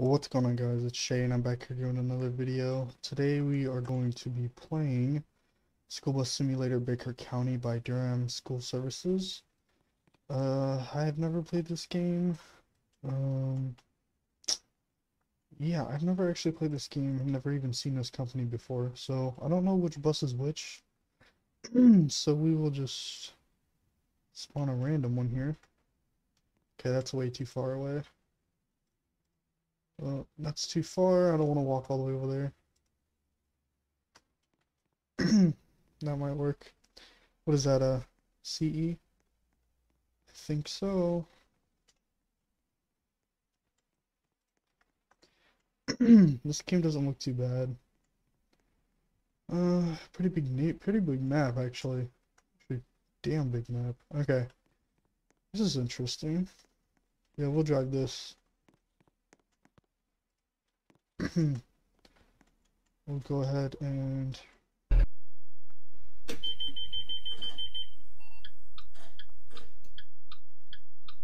What's going on guys, it's Shay and I'm back here doing another video. Today we are going to be playing School Bus Simulator Baker County by Durham School Services. Uh, I have never played this game. Um, yeah, I've never actually played this game, I've never even seen this company before, so I don't know which bus is which. so we will just spawn a random one here. Okay, that's way too far away. Well, that's too far. I don't want to walk all the way over there. that might work. What is that, uh, CE? I think so. this game doesn't look too bad. Uh, pretty big, pretty big map, actually. Pretty damn big map. Okay. This is interesting. Yeah, we'll drag this. Hmm. we'll go ahead and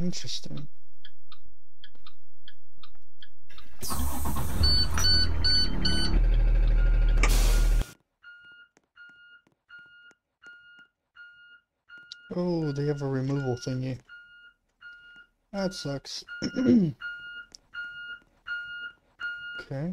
interesting. Oh they have a removal thingy. That sucks Okay.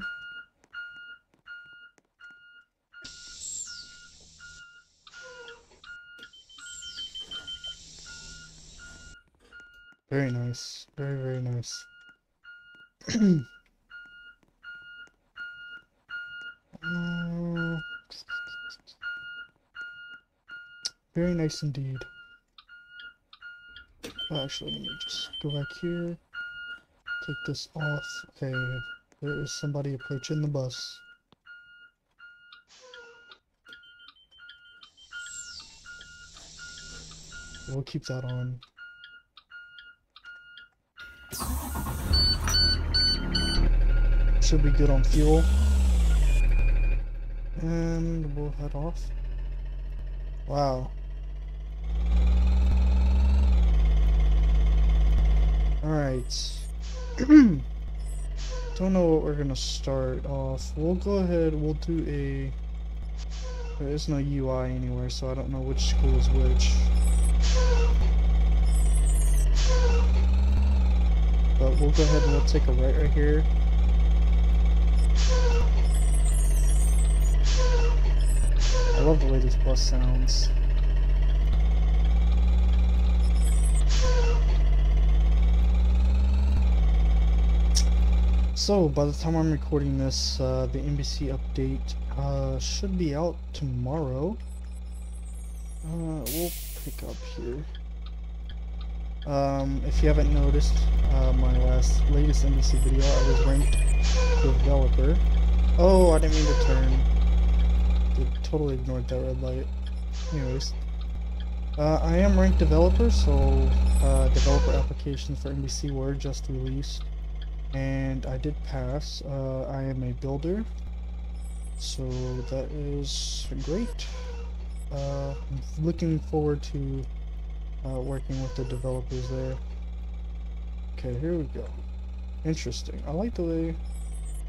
Very nice. Very, very nice. very nice indeed. Actually, let me just go back here. Take this off. Okay, there is somebody approaching the bus. We'll keep that on. Should be good on fuel. And we'll head off. Wow. Alright. Don't know what we're gonna start off. We'll go ahead, we'll do a... There is no UI anywhere, so I don't know which school is which. But we'll go ahead and we'll take a right right here. I love the way this bus sounds. So, by the time I'm recording this, uh, the NBC update uh, should be out tomorrow. Uh, we'll pick up here. Um, if you haven't noticed, uh, my last latest NBC video, I was ranked developer. Oh, I didn't mean to turn. I totally ignored that red light. Anyways. Uh, I am ranked developer, so uh, developer applications for NBC were just released and I did pass. Uh, I am a builder, so that is great. Uh, I'm looking forward to uh, working with the developers there. Okay, here we go. Interesting. I like the way...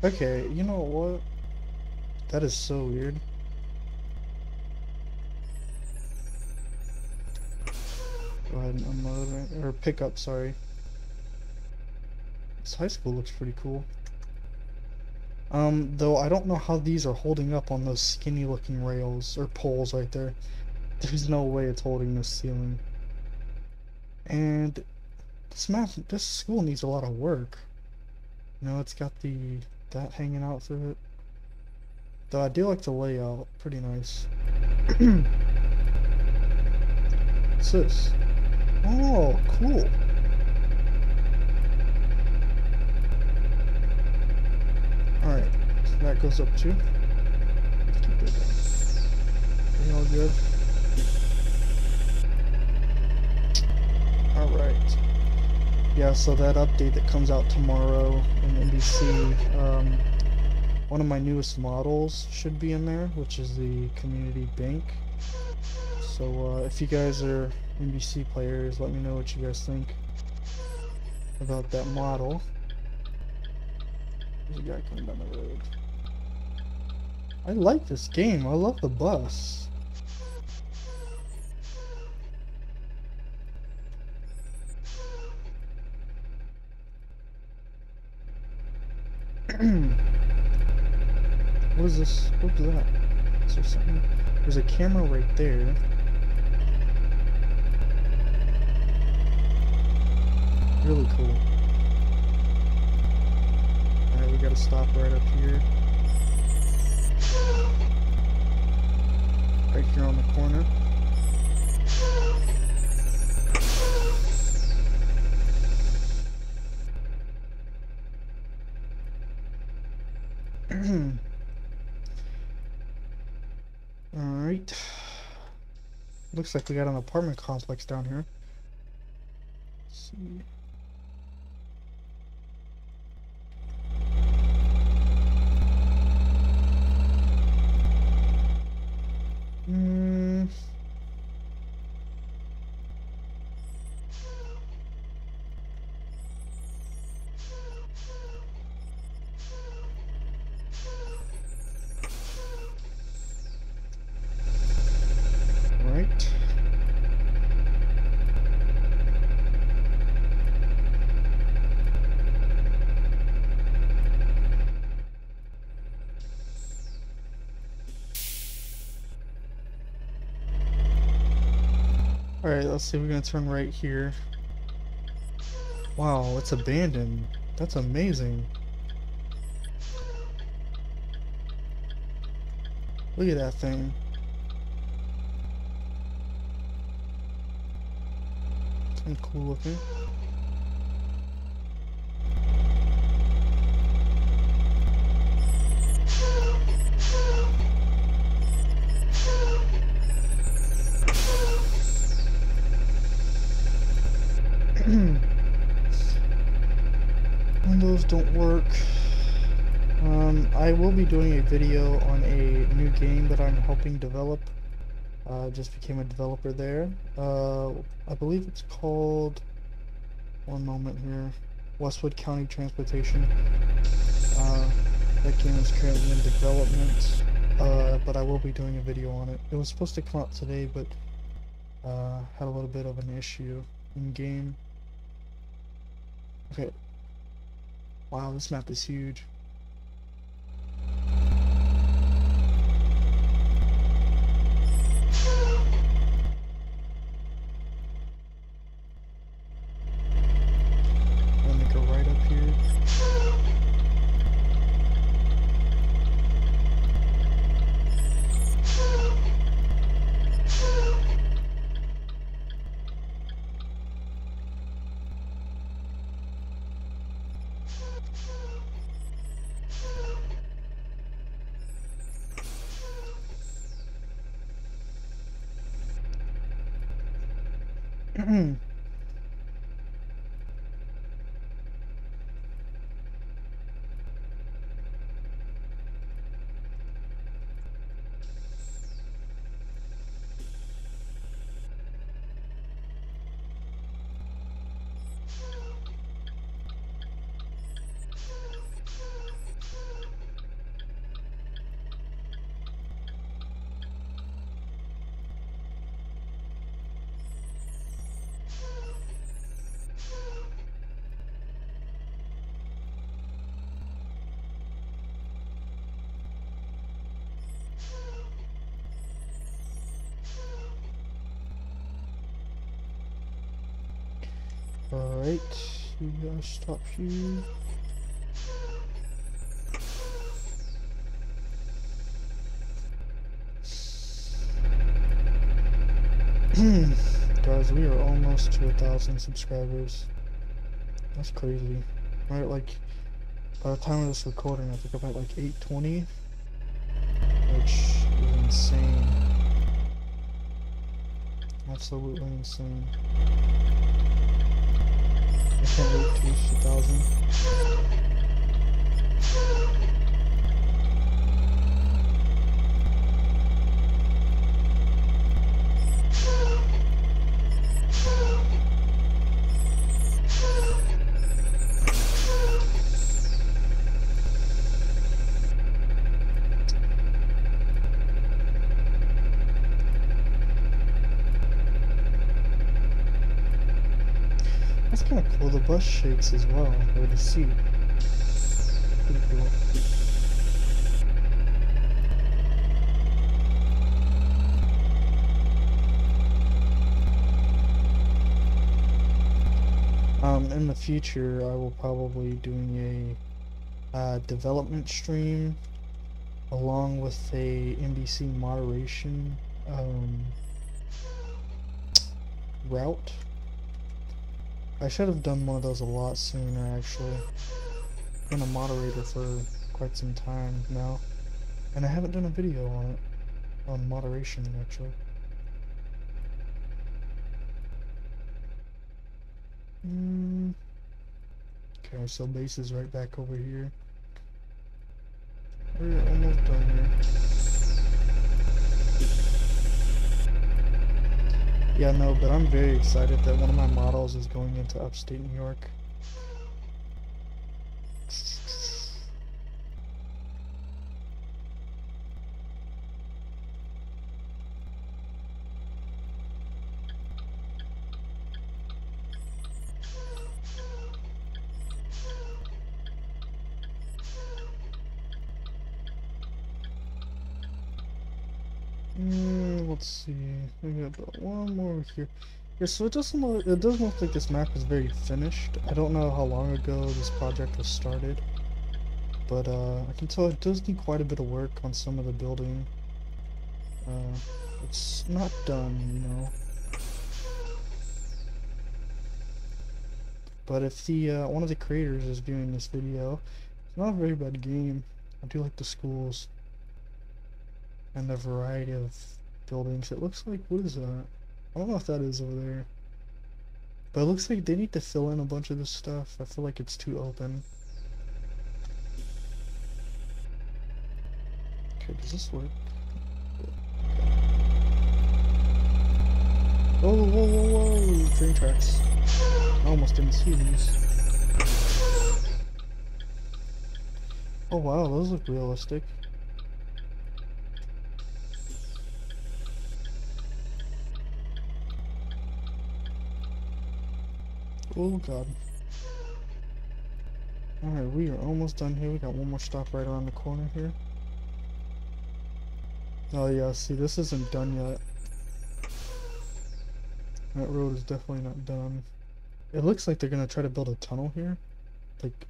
Okay, you know what? That is so weird. Go ahead and unload, or pick up, sorry. This high school looks pretty cool. Um, though I don't know how these are holding up on those skinny looking rails or poles right there. There's no way it's holding this ceiling. And this map, this school needs a lot of work. You know, it's got the, that hanging out through it. Though I do like the layout, pretty nice. What's this? Oh, cool. Alright, that goes up too. Keep it all good? Alright. Yeah, so that update that comes out tomorrow in NBC, um, one of my newest models should be in there, which is the Community Bank. So uh, if you guys are NBC players, let me know what you guys think about that model. There's a guy coming down the road. I like this game. I love the bus. what is this? What was that? Is there something? There's a camera right there. Really cool. Alright, we gotta stop right up here. Right here on the corner. Alright. Looks like we got an apartment complex down here. Let's see. Mm. Right. Alright, let's see. We're gonna turn right here. Wow, it's abandoned. That's amazing. Look at that thing. Kind cool looking. Windows don't work. Um, I will be doing a video on a new game that I'm helping develop. Uh, just became a developer there. Uh, I believe it's called. One moment here. Westwood County Transportation. Uh, that game is currently in development, uh, but I will be doing a video on it. It was supposed to come out today, but uh, had a little bit of an issue in game. Okay. Wow, this map is huge. Let me go right up here. Alright, you gotta stop you. Hmm, guys, we are almost to a thousand subscribers. That's crazy. Right, like, by the time of this recording, I think I'm at like 820, which is insane. Absolutely insane. It's gonna be 50,000. That's kind of cool. The bus shakes as well, or the seat. Pretty cool. Um, in the future, I will probably doing a uh, development stream along with a NBC moderation um, route I should have done one of those a lot sooner, actually. Been a moderator for quite some time now, and I haven't done a video on it, on moderation, actually. Mm. Okay, so base is right back over here. We're almost done here. Yeah, no, but I'm very excited that one of my models is going into upstate New York. Mm, let's see. We got one more here. Yeah, so it doesn't look, it doesn't look like this map is very finished. I don't know how long ago this project was started, but uh, I can tell it does need quite a bit of work on some of the building. Uh, it's not done, you know. But if the uh, one of the creators is viewing this video, it's not a very bad game. I do like the schools and the variety of buildings. It looks like, what is that? I don't know if that is over there. But it looks like they need to fill in a bunch of this stuff. I feel like it's too open. Okay, does this work? Whoa, whoa, whoa, whoa! Train tracks. I almost didn't see these. Oh wow, those look realistic. Oh god. Alright, we are almost done here. We got one more stop right around the corner here. Oh yeah, see this isn't done yet. That road is definitely not done. It looks like they're gonna try to build a tunnel here. Like,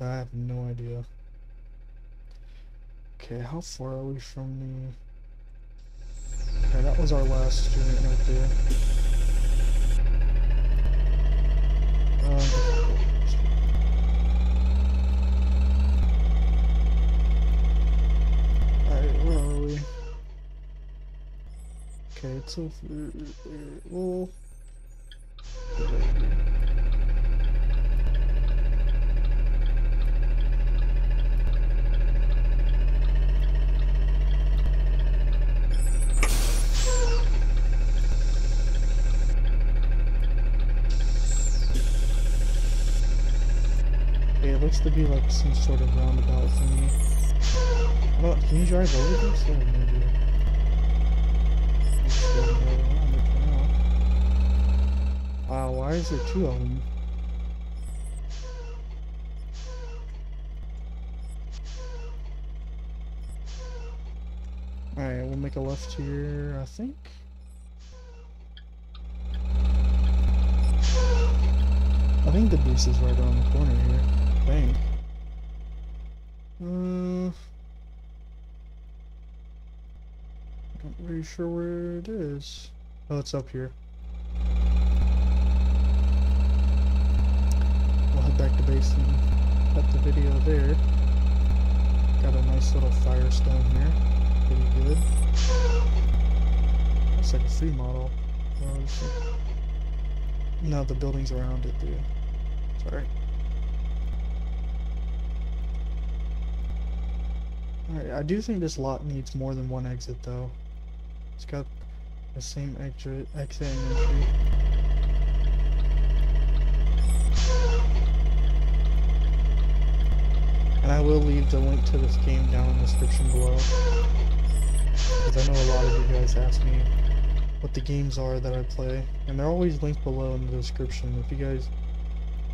I have no idea. Okay, how far are we from the... Okay, that was our last student right there. Alright, where are we? Well. Okay, it looks to be like some sort of roundabout thingy. Oh, can you drive over this? Wow, why is there two of them? Alright, we'll make a left here, I think. I think the base is right around the corner here. Bang. Uh, not really sure where it is. Oh, it's up here. Head back to base and cut the video there. Got a nice little firestone here. Pretty good. Looks like a free model. No, the buildings around it do. Sorry. Alright, I do think this lot needs more than one exit though. It's got the same exit, exit and entry. And I will leave the link to this game down in the description below. Because I know a lot of you guys ask me what the games are that I play. And they're always linked below in the description. If you guys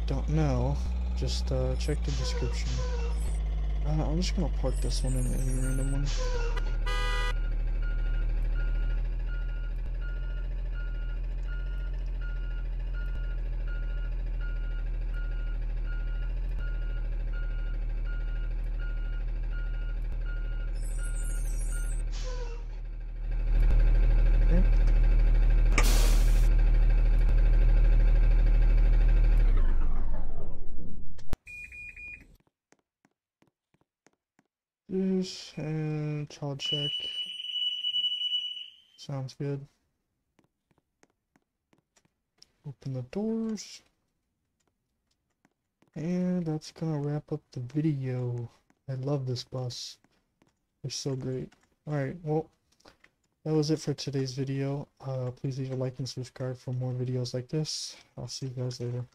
don't know, just uh, check the description. Uh, I'm just gonna park this one in any random one. Okay. Yes, and child check. Sounds good. Open the doors. And that's gonna wrap up the video. I love this bus. They're so great. Alright, well, that was it for today's video. Uh, please leave a like and subscribe for more videos like this. I'll see you guys later.